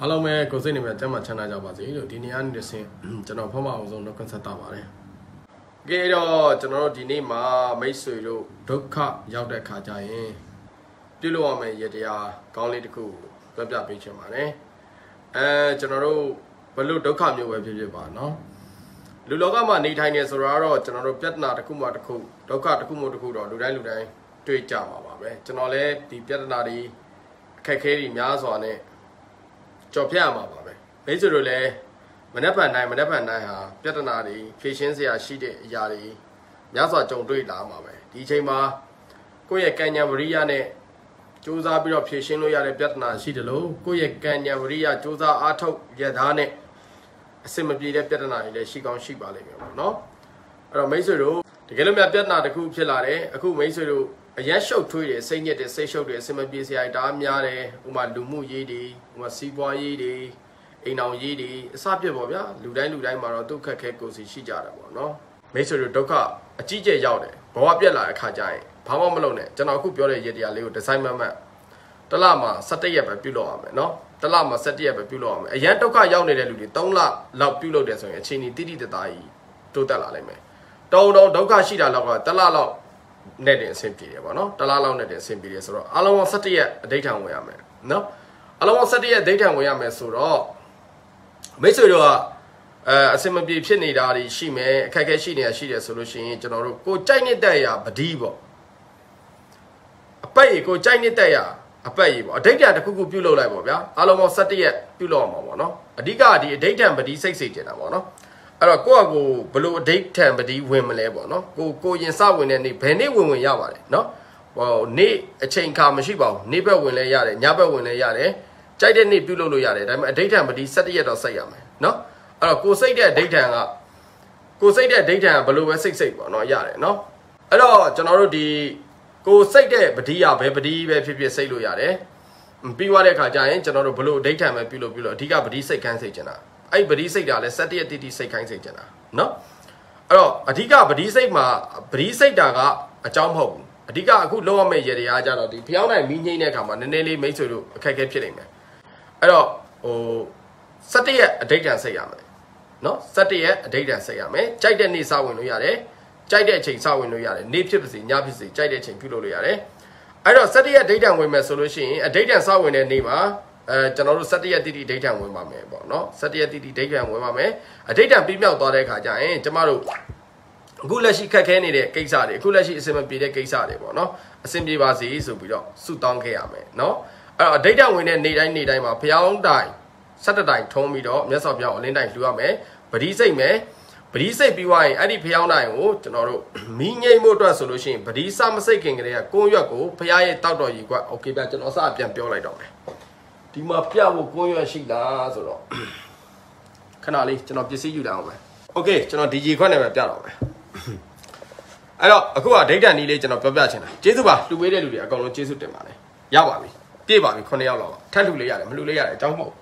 အားလုံးပဲကိုယ်စိတ်နေမြတ်ကျမ်းမာချမ်းသာကြပါစေလို့ဒီနေ့အနေနဲ့ဆင်ကျွန်တော်ဖမအောင်ဆုံးတော့ကွန်ဆက်တာပါတယ်။ကဲတော့ကျွန်တော်တို့ဒီနေ့မှာမိတ်ဆွေတို့ဒုက္ခရောက်တဲ့ခါကျရင်ပြုလုပ်ရမယ့်ရတရားကောင်းလေးတစ်ခုပြောပြပေးချင်ပါတယ်။အဲကျွန်တော်တို့ဘလို့ဒုက္ခမျိုးပဲဖြစ်ဖြစ်ပါနော်။လူလောကမှာနေထိုင်နေဆိုတော့ကျွန်တော်တို့ပြဿနာတစ်ခုမှတစ်ခုဒုက္ခတစ်ခုမှတစ်ခုတော့လူတိုင်းလူတိုင်းတွေ့ကြမှာပါပဲ။ကျွန်တော်လည်းဒီပြဿနာတွေအခက်အခဲတွေများစွာနဲ့ ကြော်ဖြတ်ရမှာပါပဲမိတ်ဆွေတို့လည်းမနှက်ဖန်တိုင်းမနှက်ဖန်တိုင်းဟာပြဿနာတွေဖြေရှင်းစရာရှိတဲ့အရာတွေများစွာကြုံတွေ့လာမှာပဲဒီအချိန်မှာကိုယ့်ရဲ့ကံဉာဏ်ဝရိယနဲ့စူးစမ်းပြီးတော့ဖြေရှင်းလို့ရတဲ့ပြဿနာရှိတယ်လို့ကိုယ့်ရဲ့ကံဉာဏ်ဝရိယစူးစမ်းအားထုတ်ရသားနဲ့အစင်မပြေတဲ့ပြဿနာတွေလည်းရှိကောင်းရှိပါလိမ့်မယ်ပေါ့နော်အဲ့တော့မိတ်ဆွေတို့တကယ်လို့များပြဿနာတစ်ခုဖြစ်လာတယ်အခုမိတ်ဆွေတို့ အရက်ရှုပ်ထွေးတယ်စိတ်ညစ်တယ်စိတ်ရှုပ်တယ်အစင်မပြေစရာတားများတယ်ဥမာလူမှုရေးတွေဥမာစီးပွားရေးတွေအိမ်အောင်ရေးတွေအစပြစ်ပေါ့ဗျာလူတိုင်းလူတိုင်းမှာတော့ဒုက္ခခဲကိုယ်စီရှိကြတယ်ပေါ့နော်မိတ်ဆွေတို့ဒုက္ခအကြီးကျယ်ရောက်တယ်ဘဝပြက်လာတဲ့ခါကျရင်ဘာမှမလုပ်နဲ့ကျွန်တော်အခုပြောတဲ့ရေတရားလေးကိုဒီဇိုင်းမတ်မတ်တလမှာ17ရက်ပဲပြုလုပ်ရမယ်နော်တလမှာ17ရက်ပဲပြုလုပ်ရမယ်အရန်ဒုက္ခရောက်နေတဲ့လူတွေ3လလောက်ပြုလုပ်တယ်ဆိုရင်အချိန်ကြီးတိတိတသားကြီးတိုးတက်လာလိမ့်မယ်တုံတုံဒုက္ခရှိတာလောက်ကတလလောက် နဲ့တင်အဆင်ပြေတယ်ပေါ့နော်တလားလောက်နဲ့တင်အဆင်ပြေတယ်ဆိုတော့အလုံးပေါင်း17ရက်အဓိဋ္ဌာန်ဝင်ရမယ်နော်အလုံးပေါင်း17ရက်အဓိဋ္ဌာန်ဝင်ရမယ်ဆိုတော့မိတ်ဆွေတို့ကအဲအဆင်မပြေဖြစ်နေတာတွေရှိမယ်အခက်အခဲရှိနေတာရှိတယ်ဆိုလို့ရှိရင်ကျွန်တော်တို့ကိုကြိုက်နေတဲ့ရာပဒီပေါ့အပက်ရေကိုကြိုက်နေတဲ့ရာအပက်ရေပေါ့အဓိဋ္ဌာန်တစ်ခုခုပြုတ်လုပ်လိုက်ပေါ့ဗျာအလုံးပေါင်း17ရက်ပြုတ်လုပ်အောင်ပေါ့နော်အဓိကဒီအဓိဋ္ဌာန်ပဒီစိတ်စိတ်တင်တာပေါ့နော် အဲ့တော့ကိုယ့်အကိုဘလို့အဓိဋ္ဌံပတိဝင်မလဲပေါ့နော်ကိုကိုရင်စဝင်တဲ့နေ့ဘယ်နေ့ဝင်ဝင်ရပါတယ်နော်ဟိုနေ့အချိန်ခါမရှိပါဘူးနေ့ဘက်ဝင်လဲရတယ်ညဘက်ဝင်လဲရတယ်ကြိုက်တဲ့နေ့ပြုလုပ်လို့ရတယ်ဒါပေမဲ့အဓိဋ္ဌံပတိ17ရက်တော့စိတ်ရမယ်နော်အဲ့တော့ကိုစိတ်တဲ့အဓိဋ္ဌံကကိုစိတ်တဲ့အဓိဋ္ဌံကဘလို့ပဲစိတ်စိတ်ပေါ့နော်ရတယ်နော်အဲ့တော့ကျွန်တော်တို့ဒီကိုစိတ်တဲ့ပတိရပဲပတိပဲဖြစ်ဖြစ်စိတ်လို့ရတယ်ပြီးသွားတဲ့အခါကျရင်ကျွန်တော်တို့ဘလို့အဓိဋ္ဌံပဲပြုလို့ပြုလို့အဓိကပတိစိတ်ကန်းစိတ်ချင်တာ အဲ့ပတိစိတ်တာလဲ17ရက်တိတိစိတ်ခိုင်းစိတ်ကျင်တာနော်အဲ့တော့အဓိကပတိစိတ်မှာပတိစိတ်တာကအကြောင်းမဟုတ်ဘူးအဓိကအခုလုံးဝမဲ့ရေတရားကြတော့ဒီဖျောင်းနိုင်မီးငိမ့်တဲ့အခါမှာနည်းနည်းလေးမိတ်ဆွေတို့အခက်အခဲဖြစ်နေမယ်အဲ့တော့ဟို17ရက်အဓိဋ္ဌာန်စိတ်ရမယ်နော်17ရက်အဓိဋ္ဌာန်စိတ်ရမယ်ကြိုက်တဲ့နေ့စဝင်လို့ရတယ်ကြိုက်တဲ့အချိန်စဝင်လို့ရတယ်နေ့ဖြစ်ပါစေညဖြစ်စေကြိုက်တဲ့အချိန်ပြုလုပ်လို့ရတယ်အဲ့တော့17ရက်အဓိဋ္ဌာန်ဝင်မယ်ဆိုလို့ရှိရင်အဓိဋ္ဌာန်စဝင်တဲ့နေ့မှာ အဲကျွန်တော်တို့17ရက်တိတိဒိဋ္ဌံဝင်ပါမယ်ပေါ့နော်17ရက်တိတိဒိဋ္ဌံဝင်ပါမယ်အဒိဋ္ဌံပြီးမြောက်သွားတဲ့အခါကျရင်ကျမတို့အခုလက်ရှိခက်ခဲနေတဲ့ကိစ္စတွေအခုလက်ရှိအဆင်မပြေတဲ့ကိစ္စတွေပေါ့နော်အဆင်ပြေပါစေဆိုပြီးတော့ဆုတောင်းခဲ့ရမယ်နော်အဲ့တော့အဒိဋ္ဌံဝင်တဲ့နေ့တိုင်းနေ့တိုင်းမှာဖျောင်းတိုင်17တိုင်ထုံးပြီးတော့မြတ်စွာဘုရားအလင်းတိုင်လှူရမယ်ပရိစိတ်မယ်ပရိစိတ်ပြီးသွားရင်အဲ့ဒီဖျောင်းတိုင်ကိုကျွန်တော်တို့မီးငိမ့်မှုအတွက်ဆိုလို့ရှိရင်ပရိစမစိတ်ခင်ကလေးကကုန်းရွက်ကိုဖျားရဲ့တောက်တော်ကြီးကွโอเคဗျကျွန်တော်စအပြန်ပြောလိုက်တော့မယ် ဒီမှာပြဖို့ကိုရွက်ရှိလားဆိုတော့ခဏလေးကျွန်တော်ပစ္စည်းယူလာအောင်ပဲโอเคကျွန်တော်ဒီဂျီခွက်နဲ့ပဲပြတော့မယ်အဲ့တော့အခုကဒိတ်တန်နီးလေးကျွန်တော်ပြောပြချင်တာကျေးဇူးပါလှူပေးတဲ့လူတွေအကုန်လုံးကျေးဇူးတင်ပါတယ်ရပါပြီပြည့်ပါပြီ9ယောက်လောက်ပါထပ်လှူလေးရတယ်မလှူလေးရတယ်အကြောင်းမဟုတ်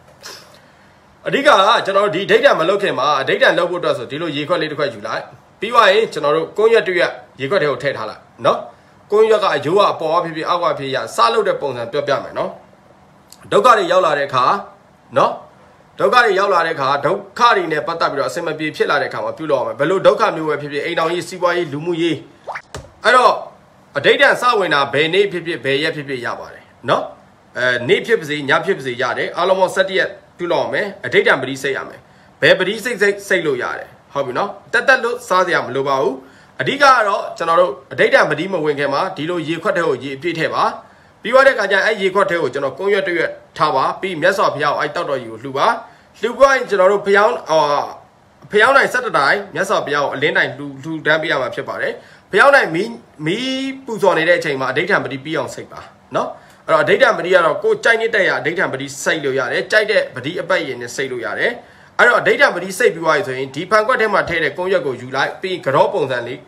အဓိကကကျွန်တော်တို့ဒီဒိတ်တန်မလုပ်ခင်မှာဒိတ်တန်လုပ်ဖို့အတွက်ဆိုဒီလိုရေခွက်လေးတစ်ခွက်ယူလိုက်ပြီးသွားရင်ကျွန်တော်တို့ကုန်းရွက်တွေ့ရရေခွက်တွေကိုထည့်ထားလိုက်နော်ကုန်းရွက်ကအယိုးကအပေါ်အဖြစ်ဖြစ်အောက်ကဖြစ်ရစလုပ်တဲ့ပုံစံပြောပြမယ်နော် ဒုက္ခတွေရောက်လာတဲ့အခါနော်ဒုက္ခတွေရောက်လာတဲ့အခါဒုက္ခတွေနဲ့ပတ်သက်ပြီးတော့အစင်မပြေဖြစ်လာတဲ့အခါမှာပြုလုပ်ရမယ်ဘယ်လိုဒုက္ခမျိုးပဲဖြစ်ဖြစ်အိမ်တော်ကြီးစီးပွားရေးလူမှုရေးအဲ့တော့အဋိဋ္ဌံစဝင်တာဘယ်နေ့ဖြစ်ဖြစ်ဘယ်ရက်ဖြစ်ဖြစ်ရပါတယ်နော်အဲနေ့ဖြစ်ပါစေညဖြစ်ပါစေရတယ်အားလုံးပေါင်း7ရက်ပြုလုပ်ရမယ်အဋိဋ္ဌံပရိစိတ်ရမယ်ဘယ်ပရိစိတ်စိတ်စိတ်လို့ရတယ်ဟုတ်ပြီနော်တက်တက်လို့စားစရာမလိုပါဘူးအဓိကကတော့ကျွန်တော်တို့အဋိဋ္ဌံပရိမဝင်ခင်မှာဒီလိုရေခွက်တဲ့ကိုရေအပြည့်ထည့်ပါ ပြီးသွားတဲ့အခါကျအဲ့ရေခွက်ထဲကိုကျွန်တော်ကုန်းရွက်တရွက်ထားပါပြီးမြတ်စွာဘုရားကိုအဲ့တောက်တော်ကြီးကိုလှူပါလှူပွားရင်ကျွန်တော်တို့ဖျောင်းအာဖျောင်းနိုင်7တိုင်မြတ်စွာဘုရားကိုအလင်းတိုင်လှူလှူဒန်းပေးရမှာဖြစ်ပါတယ်ဖျောင်းနိုင်မီးမီးပူဇော်နေတဲ့အချိန်မှာအဋိဋ္ဌံပတိပြီးအောင်စိတ်ပါနော်အဲ့တော့အဋိဋ္ဌံပတိကတော့ကိုကြိုက်နေတဲ့ရအဋိဋ္ဌံပတိစိတ်လို့ရတယ်ကြိုက်တဲ့ပတိအပတ်ရင်နဲ့စိတ်လို့ရတယ်အဲ့တော့အဋိဋ္ဌံပတိစိတ်ပြီးသွားပြီဆိုရင်ဒီဖန်ခွက်ထဲမှာထည့်တဲ့ကုန်းရွက်ကိုယူလိုက်ပြီးကြောပုံစံလေး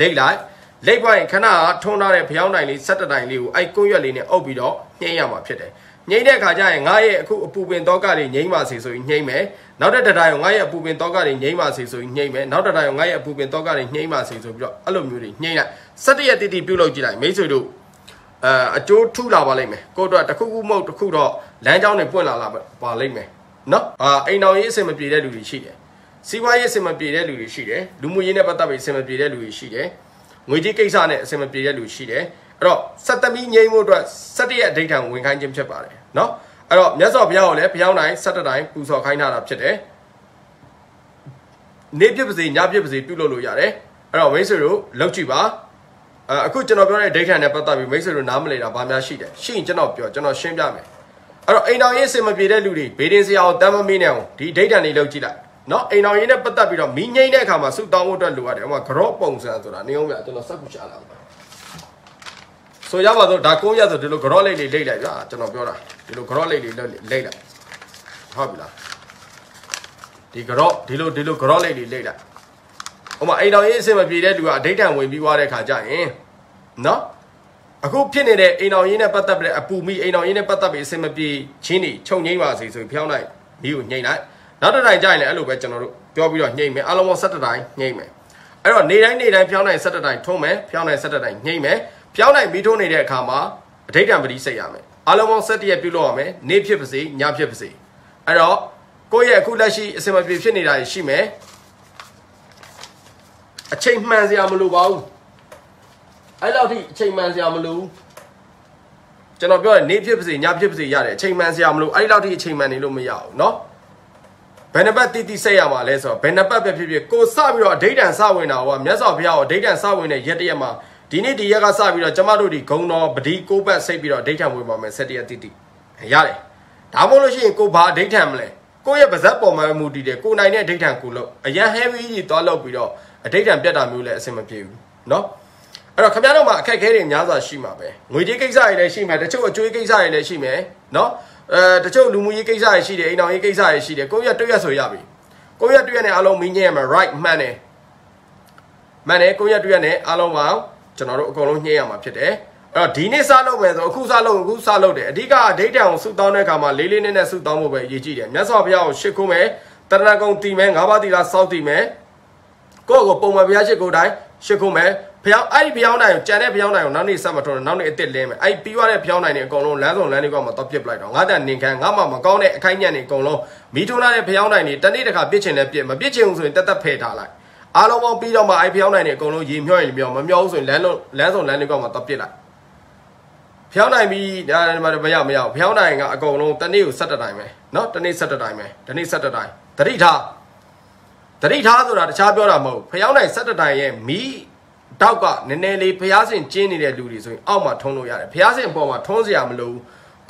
လိမ့်လိုက် လိပ်ပွားရင်ခဏထုံးထားတဲ့ဖျောင်းတိုင်လေးဆက်တတိုင်လေးကိုအဲ့ကုန်းရွက်လေးနဲ့အုပ်ပြီးတော့ညှိရမှာဖြစ်တယ်ညှိတဲ့အခါကျရင်ငါရဲ့အခုအပူပင်တောကလေးညှိပါစေဆိုရင်ညှိမယ်နောက်တဲ့တတိုင်ကိုငါရဲ့အပူပင်တောကလေးညှိပါစေဆိုရင်ညှိမယ်နောက်တတိုင်ကိုငါရဲ့အပူပင်တောကလေးညှိပါစေဆိုပြီးတော့အဲ့လိုမျိုးတွေညှိလိုက်၁၇ရက်တိတိပြုတ်လုပ်ကြည့်လိုက်မိတ်ဆွေတို့ဒအဲအကျိုးထူလာပါလိမ့်မယ်ကိုယ့်အတွက်တစ်ခုခုမဟုတ်တစ်ခုတော့လမ်းကြောင်းတွေပွင့်လာလာပါလိမ့်မယ်နော်အာအိမ်တော်ရေးအဆင်မပြေတဲ့လူတွေရှိတယ်စီးပွားရေးအဆင်မပြေတဲ့လူတွေရှိတယ်လူမှုရေးနဲ့ပတ်သက်ပြီးအဆင်မပြေတဲ့လူတွေရှိတယ် ငွေကြေးကိစ္စနဲ့အဆင်မပြေတဲ့လူရှိတယ်အဲ့တော့စက်သမီးငိမ့်မှုအတွက်စက်တရက်အဋ္ဌံဝင်ခိုင်းခြင်းဖြစ်ပါတယ်နော်အဲ့တော့မြတ်စွာဘုရားကိုလည်းဘုရားနိုင်စက်တတိုင်းပူဇော်ခိုင်းထားတာဖြစ်တယ်နေပြစ်ပါစေညပြစ်ပါစေပြုလုပ်လို့ရတယ်အဲ့တော့မိတ်ဆွေတို့လောက်ကြည့်ပါအခုကျွန်တော်ပြောတဲ့ဒိဋ္ဌာန်နဲ့ပတ်သက်ပြီးမိတ်ဆွေတို့နားမလည်တာဘာများရှိတယ်ရှိရင်ကျွန်တော်ပြောကျွန်တော်ရှင်းပြမယ်အဲ့တော့အိမ်တော်ရေးအစင်မပြေတဲ့လူတွေဘေးဒင်းစရာကိုတမ်းမမင်းနဲ့အောင်ဒီဒိဋ္ဌာန်တွေလောက်ကြည့်လိုက် နော်အိမ်တော်ရေးနဲ့ပတ်သက်ပြီးတော့မီးငိမ့်တဲ့အခါမှာဆုတောင်းဖို့အတွက်လိုရတယ်ဟိုမှာကြော့ပုံစံဆိုတာနေအောင်ပြကျွန်တော်စက်ကူရှာလာပါဆိုရပါတော့ဒါကိုရဆိုဒီလိုကြော့လိတ်လေးလိတ်လိုက်ဗျာကျွန်တော်ပြောတာဒီလိုကြော့လိတ်လေးလိတ်လိုက်ဟုတ်ပြီလားဒီကြော့ဒီလိုဒီလိုကြော့လိတ်လေးလိတ်လိုက်ဟိုမှာအိမ်တော်ရေးအစင်မပြေတဲ့လူကအဒိဋ္ဌံဝင်ပြီးွားတဲ့ခါကျရင်နော်အခုဖြစ်နေတဲ့အိမ်တော်ရေးနဲ့ပတ်သက်တဲ့အပူမီအိမ်တော်ရေးနဲ့ပတ်သက်ပြီးအစင်မပြေချင်းနေခြုံငိမ့်ပါစေဆိုပြီးဖျောင်းလိုက်မိကိုညှိလိုက် နောက်တစ်တိုင်းကျရင်လည်းအဲ့လိုပဲကျွန်တော်တို့ပြောပြီးတော့ညှိမယ်အလုံးပေါင်း17တိုင်းညှိမယ်အဲ့တော့နေတိုင်းနေတိုင်းဖျောင်းနိုင်17တိုင်းထုံးမယ်ဖျောင်းနိုင်17တိုင်းညှိမယ်ဖျောင်းနိုင်ပြီးထုံးနေတဲ့အခါမှာအဋိဋ္ဌံပတိစိတ်ရမယ်အလုံးပေါင်း17ရက်ပြုလုပ်ရမယ်နေဖြစ်ပါစေညဖြစ်ပါစေအဲ့တော့ကိုယ့်ရဲ့အခုလက်ရှိအစင်မပြေဖြစ်နေတာရှိမယ်အချိန်မှန်စရာမလိုပါဘူးအဲ့လောက်ထိအချိန်မှန်စရာမလိုဘူးကျွန်တော်ပြောရနေဖြစ်ပါစေညဖြစ်ပါစေရတယ်အချိန်မှန်စရာမလိုအဲ့လောက်ထိအချိန်မှန်နေလို့မရဘူးเนาะ ဘယ်နှပတ်တိတိစိတ်ရမှာလဲဆိုတော့ဘယ်နှပတ်ပဲဖြစ်ဖြစ်ကိုစပြီးတော့အဓိဋ္ဌံစဝင်တာဟောမြတ်စွာဘုရားကိုအဓိဋ္ဌံစဝင်တဲ့ရက်တရက်မှာဒီနေ့ဒီရက်ကစပြီးတော့ကျမတို့ဒီဂုံတော်ပတိကိုပတ်စိတ်ပြီးတော့အဓိဋ္ဌံဝင်ပါမယ်ဆက်တရက်တိတိရတယ်ဒါမှမဟုတ်လို့ရှိရင်ကိုဘာအဓိဋ္ဌံမလဲကိုရဲ့ပါဇက်ပေါ်မှာမူတည်တယ်ကိုနိုင်တဲ့အဓိဋ္ဌံကိုလို့အရန် heavy ကြီးသွားလောက်ပြီးတော့အဓိဋ္ဌံပြတ်တာမျိုးလည်းအဆင်မပြေဘူးเนาะအဲ့တော့ခင်ဗျားတို့မှာအခက်အခဲတွေများစွာရှိမှာပဲငွေကြေးကိစ္စတွေလည်းရှိမှာတချို့အကျွေးကိစ္စတွေလည်းရှိမယ်เนาะ အဲတချို့လူမှုရေးကိစ္စတွေရှိတယ်အိမ်တော်ရေးကိစ္စတွေရှိတယ်ကိုရက်တွေ့ရဆိုရပြီကိုရက်တွေ့ရနဲ့အားလုံးမင်းညံ့ရမှာ right မှန်တယ်မှန်တယ်ကိုရက်တွေ့ရနဲ့အားလုံးပါကျွန်တော်တို့အကုန်လုံးညှိရမှာဖြစ်တယ်အဲ့တော့ဒီနေ့စလုပ်မယ်ဆိုအခုစလုပ်အခုစလုပ်တယ်အဓိကအဒိဋ္ဌံကိုစုတောင်းတဲ့အခါမှာလေးလေးနက်နက်စုတောင်းဖို့ပဲအရေးကြီးတယ်မြတ်စွာဘုရားကိုရှစ်ခုမယ်တရဏဂုံတည်မယ်ငါးပါးသီလစောင့်တည်မယ်ကိုယ့်ကိုပုံမှန်ဘုရားရှစ်ခုတိုင်းရှစ်ခုမယ် ဖျောင်းအဲ့ဒီဖျောင်းနိုင်ကိုကြံတဲ့ဖျောင်းနိုင်ကိုနောက်နေ့ဆက်မထုံးနောက်နေ့အစ်စ်လင်းမယ်အဲ့ပြီးသွားတဲ့ဖျောင်းနိုင်တွေအကုန်လုံးလမ်းစုံလမ်းတွေကမှတော့ပြစ်ပလိုက်တော့ငါတန်နင်ခံငါမှမကောင်းတဲ့အခိုက်ညံ့တွေအကုန်လုံးမီးထုံးလာတဲ့ဖျောင်းနိုင်တွေတနေ့တခါပြစ်ချင်လဲပြစ်မပြစ်ချင်ဘူးဆိုရင်တက်တက်ဖယ်ထားလိုက်အားလုံးပေါင်းပြီးတော့မှအဲ့ဖျောင်းနိုင်တွေအကုန်လုံးရေမျောရင်မျောမမျောဘူးဆိုရင်လမ်းလုံးလမ်းစုံလမ်းတွေကမှတော့ပြစ်လိုက်ဖျောင်းနိုင်ပြီးဒါမှမရမရဖျောင်းနိုင်ကအကုန်လုံးတနေ့ကို7တိုင်းပဲเนาะတနေ့7တိုင်းပဲတနေ့7တိုင်းတတိထားတတိထားဆိုတာတခြားပြောတာမဟုတ်ဖျောင်းနိုင်7တိုင်းရဲ့မီး တောက်ကနည်းနည်းလေးဖျားစင်ကျင်းနေတဲ့လူတွေဆိုရင်အောက်မှာထုံးလို့ရတယ်ဖျားစင်ပေါ်မှာထုံးစရာမလိုဘူး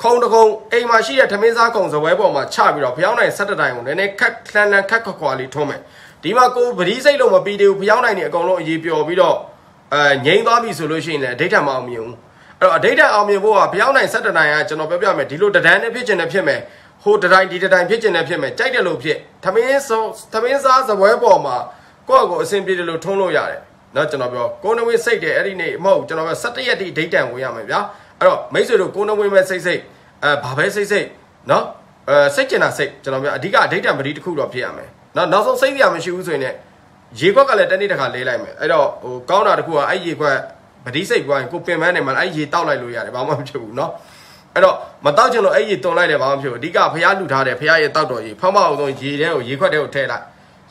ခုံတကုံအိမ်မှာရှိတဲ့ထမင်းစားကုံစပွဲပေါ်မှာချပြီးတော့ဖျောင်းနိုင်7တိုင်ကိုနည်းနည်းခက်လှန်လှန်ခက်ခွာခွာလေးထုံးမယ်ဒီမှာကိုပတိစိတ်လုံးမပြီးသေးဘူးဖျောင်းနိုင်နေအကုန်လုံးအရေးပျော်ပြီးတော့အဲငိမ့်သွားပြီဆိုလို့ရှိရင်လည်းအဋိဋ္ဌံမအောင်မြင်ဘူးအဲ့တော့အဋိဋ္ဌံအောင်မြင်ဖို့ကဖျောင်းနိုင်7တိုင်ကကျွန်တော်ပြောပြမယ်ဒီလိုတဒန်းနဲ့ဖြစ်ကျင်နဲ့ဖြစ်မယ်ဟိုတတိုင်းဒီတတိုင်းဖြစ်ကျင်နဲ့ဖြစ်မယ်ကြိုက်တယ်လို့ဖြစ်ထမင်းဆုံးထမင်းစားစပွဲပေါ်မှာကိုယ့်အကိုအဆင်ပြေတယ်လို့ထုံးလို့ရတယ် နော်ကျွန်တော်ပြောကိုနဝင်းစိတ်တယ်အဲ့ဒီနေ့မဟုတ်ကျွန်တော်ပြော17ရက်တိဒိတ်တန်ဝင်ရမယ်ဗျာအဲ့တော့မိတ်ဆွေတို့ကိုနဝင်းပဲစိတ်စိတ်အဲဘာပဲစိတ်စိတ်နော်အဲစိတ်ကျင်တာစိတ်ကျွန်တော်ပြောအဓိကဒိတ်တန်ပတိတစ်ခုတော့ဖြစ်ရမယ်နော်နောက်ဆုံးစိတ်ပြမရှိဘူးဆိုရင်လည်းရေခွက်ကလည်းတနေ့တစ်ခါလေးလိုက်မယ်အဲ့တော့ဟိုကောင်းတာတစ်ခုကအဲ့ရေခွက်ပတိစိတ်ကွာရင်ကိုပင်ပန်းနေမှာအဲ့ရေတောက်လိုက်လို့ရတယ်ဘာမှမဖြစ်ဘူးနော်အဲ့တော့မတောက်ချင်လို့အဲ့ရေတွန်လိုက်တယ်ဘာမှမဖြစ်ဘူးအဓိကဖះလူထားတယ်ဖះရဲ့တောက်တော်ရေဖောင်းမအောင်ဆုံးရေထဲကိုရေခွက်ထဲကိုထည့်လိုက်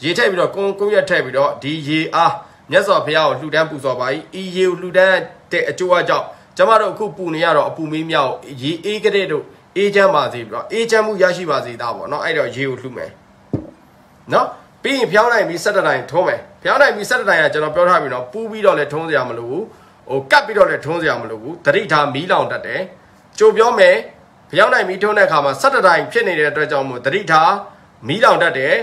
ရေထည့်ပြီးတော့ကုန်းကုန်းရက်ထည့်ပြီးတော့ဒီရေအား မြတ်စွာဘုရားကိုလှူဒန်းပူဇော်ပါ၏ဤရေကိုလှူဒန်းတဲ့အကျိုးအကြောင်းကျမတို့အခုပူနေရတော့အပူမေးမြောက်ရေအေးကတဲ့တို့အေးချမ်းပါစေပြီးတော့အေးချမ်းမှုရရှိပါစေသားပေါ့နော်အဲ့တော့ရေကိုလှူမယ်နော်ပြီးရင်ဖျောင်းနိုင်ပြီး၁၇တိုင်ထုံးမယ်ဖျောင်းနိုင်ပြီး၁၇တိုင်ကကျွန်တော်ပြောထားပြီနော်ပူပြီးတော့လည်းထုံးစရာမလိုဘူးဟိုကတ်ပြီးတော့လည်းထုံးစရာမလိုဘူးတတိထားမီးလောင်တတ်တယ်ကြိုပြောမယ်ဖျောင်းနိုင်ပြီးထုံးတဲ့အခါမှာ၁၇တိုင်ဖြစ်နေတဲ့အတွက်ကြောင့်မို့တတိထားမီးလောင်တတ်တယ်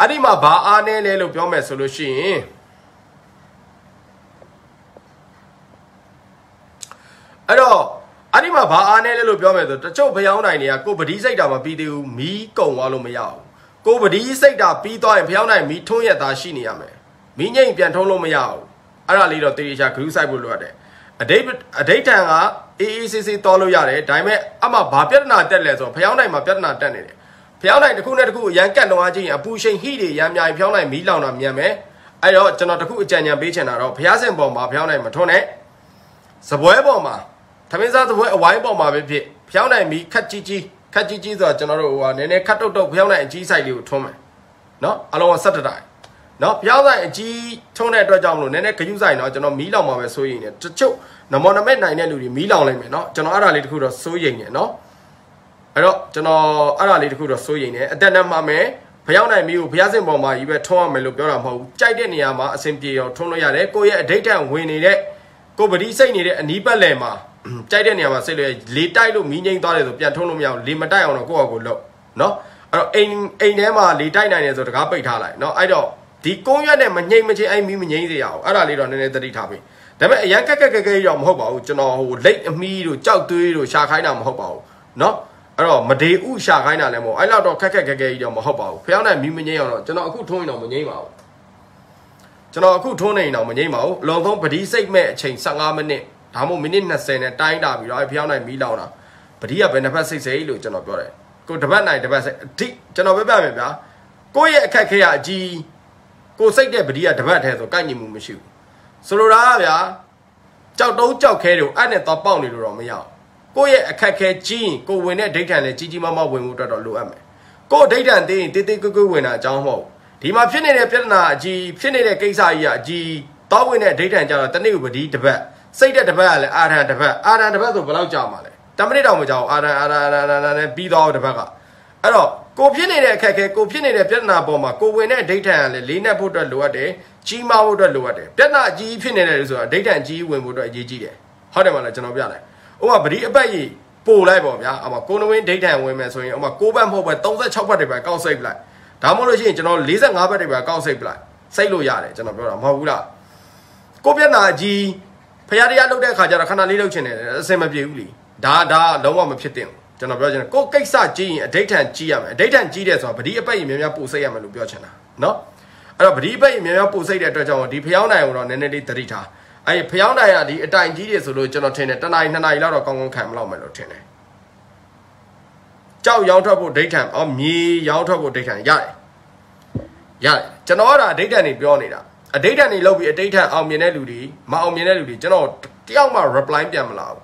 အဲ့ဒီမှာဘာအားနည်းလဲလို့ပြောမယ်ဆိုလို့ရှိရင် အဲ့တော့အဲ့ဒီမှာဘာအားနေလဲလို့ပြောမယ်ဆိုတချို့ဖျောင်းနိုင်တွေကကိုပတိစိတ်တာမပြီးသေးဘူးမီးကုံသွားလို့မရဘူးကိုပတိစိတ်တာပြီးသွားရင်ဖျောင်းနိုင်မီးထုံးရတာရှိနေရမယ်မီးငိမ့်ပြန်ထုံးလို့မရဘူးအဲ့ဒါလေးတော့တေချာဂရုစိုက်ဖို့လိုရတယ်အဒိတ်အဒိတ်တန်ကအေးအေးဆေးဆေးတော်လို့ရတယ်ဒါပေမဲ့အမှဘာပြဿနာတက်လဲဆိုတော့ဖျောင်းနိုင်မှာပြဿနာတက်နေတယ်ဖျောင်းနိုင်တစ်ခုနဲ့တစ်ခုအရန်ကတ်လွန်အားချင်းအပူရှိန်ဟိတွေရမ်းများဖျောင်းနိုင်မီးလောင်တာမြန်မယ်အဲ့တော့ကျွန်တော်တခုအကြံဉာဏ်ပေးချင်တာတော့ဖျားစင်ပေါ်မှာဖျောင်းနိုင်မထွန်းနဲ့စပွဲပေါ်မှာ သမင်းစားသပွဲအဝိုင်းပေါ်မှာပဲဖြစ်ဖျောင်းနိုင်ပြီးခက်ကြီးကြီးခက်ကြီးကြီးဆိုတော့ကျွန်တော်တို့ဟိုဟာနည်းနည်းခတ်တုတ်တုတ်ဖျောင်းနိုင်အကြီးဆိုင်လေးကိုထွန်းမယ်နော်အလုံးက17တိုင်နော်ဖျောင်းဆိုင်အကြီးထုံးတဲ့အတွက်ကြောင့်မလို့နည်းနည်းဂယုဆိုင်တော့ကျွန်တော်မီးလောင်မှာပဲစိုးရိမ်နေတချို့နမောနမက်နိုင်တဲ့လူတွေမီးလောင်လိုက်မယ်နော်ကျွန်တော်အဲ့ဒါလေးတခုတော့စိုးရိမ်နေနော်အဲ့တော့ကျွန်တော်အဲ့ဒါလေးတခုတော့စိုးရိမ်နေအတက်နဲ့မှမယ်ဖျောင်းနိုင်မီးကိုဘုရားစင်ပေါ်မှာကြီးပဲထုံးရမယ်လို့ပြောတာမဟုတ်ဘူးကြိုက်တဲ့နေရာမှာအဆင်ပြေအောင်ထုံးလို့ရတယ်ကိုယ့်ရဲ့အဋိဋ္ဌံဝင်နေတဲ့ကိုပတိစိတ်နေတဲ့အနီးပတ်လည်မှာ ကြိုက်တဲ့နေရာမှာစိတ်လို့လေတိုက်လို့မီးငိမ့်သွားတယ်ဆိုပြန်ထုံးလို့မရအောင်လေမတိုက်အောင်တော့ကိုယ့်အကိုလုပ်နော်အဲ့တော့အိမ်အိမ်ထဲမှာလေတိုက်နိုင်တယ်ဆိုတကားပိတ်ထားလိုက်နော်အဲ့တော့ဒီကုန်းရွက်နဲ့မငိမ့်မချင်းအဲ့မီးမငိမ့်စေရအောင်အဲ့ဒါလေးတော့နည်းနည်းသတိထားပေးဒါပေမဲ့အရန်ကက်ကက်ကက်ကက်ရောမဟုတ်ပါဘူးကျွန်တော်ဟိုလက်အမီးတို့ကြောက်သွေးတို့ရှာခိုင်းတာမဟုတ်ပါဘူးနော်အဲ့တော့မဒေဥရှာခိုင်းတာလည်းမဟုတ်အဲ့လောက်တော့ခက်ခက်ကက်ကက်ကြီးတော့မဟုတ်ပါဘူးဖျောင်းနိုင်မီးမငိမ့်အောင်တော့ကျွန်တော်အခုထုံးရင်တော့မငိမ့်ပါဘူးကျွန်တော်အခုထုံးနေရင်တော့မငိမ့်ပါဘူးအလုံးဆုံးပတိစိတ်မဲ့အချိန်15မိနစ် ဒါမှမဟုတ်မိနစ်20နဲ့တိုင်းတာပြီးတော့ဖျောင်းနိုင်မီးလောင်တာပတိကဘယ်နှစ်ဖက်စိတ်စိတ်လို့ကျွန်တော်ပြောတယ်ကိုတပတ်နိုင်တပတ်စိတ်အထိကျွန်တော်ပြပြမယ်ဗျာကိုယ့်ရဲ့အခက်ခဲရအကြီးကိုစိတ်တဲ့ပတိကတပတ်ထဲဆိုကိုက်ညီမှုမရှိဘူးဆိုလိုတာကဗျာကြောက်တုံးကြောက်ခဲတွေကိုအဲ့နဲ့တော့ပေါက်နေလို့တော့မရအောင်ကိုယ့်ရဲ့အခက်ခဲကြီးရင်ကိုဝင်တဲ့ဒိဋ္ဌံလည်းကြီးကြီးမားမားဝင်ဖို့အတွက်တော့လိုအပ်မယ်ကိုဒိဋ္ဌံသိရင်တေးသေးကွကွဝင်တာအကြောင်းမဟုတ်ဒီမှာဖြစ်နေတဲ့ပြဿနာအကြီးဖြစ်နေတဲ့ကိစ္စကြီးကအကြီးတောဝင်တဲ့ဒိဋ္ဌံကြတော့တနေ့ဥပဒီတပတ် စိတ်တဲ့တပတ်ကလည်းအာရန်တပတ်အာရန်တပတ်ဆိုဘယ်လောက်ကြာမှာလဲ10မိနစ်တောင်မကြာဘူးအာရန်အာရန်အာရန်အာရန်ပြီးတော့တပတ်ကအဲ့တော့ကိုဖြစ်နေတဲ့အခက်ခဲကိုဖြစ်နေတဲ့ပြဿနာပေါ်မှာကိုဝင်တဲ့ဒိဋ္ဌံကလည်းလေးနဲ့ဖို့အတွက်လိုအပ်တယ်ကြီးမားဖို့အတွက်လိုအပ်တယ်ပြဿနာအကြီးဖြစ်နေတယ်ဆိုတာဒိဋ္ဌံကြီးဝင်ဖို့အတွက်အရေးကြီးတယ်ဟုတ်တယ်မလားကျွန်တော်ပြလိုက်ဥပမာပရိအပတ်ကြီးပို့လိုက်ပေါ့ဗျာအမကိုနဝင်းဒိဋ္ဌံဝင်မယ်ဆိုရင်ဥပမာ6ဘတ်မဟုတ်ပဲ36ဘတ်တွေပဲကောက်စိတ်ပလိုက်ဒါမှမဟုတ်လို့ရှိရင်ကျွန်တော်45ဘတ်တွေပဲကောက်စိတ်ပလိုက်စိတ်လို့ရတယ်ကျွန်တော်ပြောတာမဟုတ်ဘူးလားကိုပြဿနာအကြီး ဖရာတရားလုပ်တဲ့အခါကျတော့ခဏလေးလုပ်ချင်တယ်အဆင်မပြေဘူးလေဒါဒါလုံးဝမဖြစ်သင့်ဘူးကျွန်တော်ပြောချင်တယ်ကိုကိစ္စကြည့်ရင်အဋိဋ္ဌံကြည့်ရမယ်အဋိဋ္ဌံကြည့်တယ်ဆိုတာဗတိအပတ်ရင်များများပို့စိတ်ရမယ်လို့ပြောချင်တာနော်အဲ့တော့ဗတိအပတ်ရင်များများပို့စိတ်တဲ့အတွက်ကြောင့်ဒီဖျောင်းနိုင်အောင်တော့နည်းနည်းလေးသတိထားအဲ့ဒီဖျောင်းနိုင်ကဒီအတိုင်ကြီးတယ်ဆိုလို့ကျွန်တော်ထင်တယ်တနားရီနှစ်နာရီလောက်တော့ကောင်းကောင်းခံမလောက်မယ်လို့ထင်တယ်ကြောက်ရောင်းထွက်ဖို့ဒိဋ္ဌံအော်မြေရောင်းထွက်ဖို့ဒိဋ္ဌံရတယ်ရတယ်ကျွန်တော်ကတော့ဒိဋ္ဌံနေပြောနေတာ အဋိဋ္ဌံနေလောက်ပြီးအဋိဋ္ဌံအောင်မြင်တဲ့လူတွေမအောင်မြင်တဲ့လူတွေကျွန်တော်တယောက်မှ reply ပြန်မလာဘူး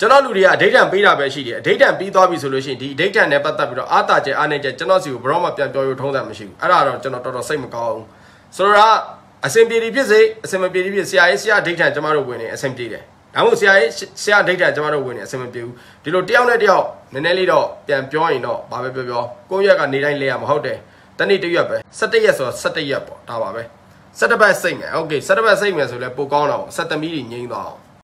ကျွန်တော်လူတွေကအဒိဋ္ဌံပေးတာပဲရှိတယ်အဒိဋ္ဌံပြီးသွားပြီဆိုလို့ရှိရင်ဒီအဒိဋ္ဌံနဲ့ပတ်သက်ပြီးတော့အာတာကျဲအာနေကျဲကျွန်တော်စီကိုဘရောမှပြန်ပြောရထုံးတယ်မရှိဘူးအဲ့ဒါတော့ကျွန်တော်တော်တော်စိတ်မကောင်းဘူးဆိုတော့အစင်ပြေဒီဖြစ်စေအစင်မပြေဒီဖြစ်ဆရာရေးဆရာအဒိဋ္ဌံကျွန်တော်တို့ဝင်နေအစင်ပြေတယ်ဒါမှမဟုတ်ဆရာရေးဆရာအဒိဋ္ဌံကျွန်တော်တို့ဝင်နေအစင်မပြေဘူးဒီလိုတယောက်နဲ့တယောက်နည်းနည်းလေးတော့ပြန်ပြောရင်တော့ဘာပဲပြောပြောကိုယ့်ရက်ကနေတိုင်းလဲရမှာဟုတ်တယ် တနေ့တစ်ရက်ပဲ17ရက်ဆိုတော့17ရက်ပေါ့ဒါပါပဲ17ဘတ်စိတ်မယ်โอเค17ဘတ်စိတ်မယ်ဆိုလဲပိုကောင်းတော့17မီးကြီးငိမ့်သွားအောင်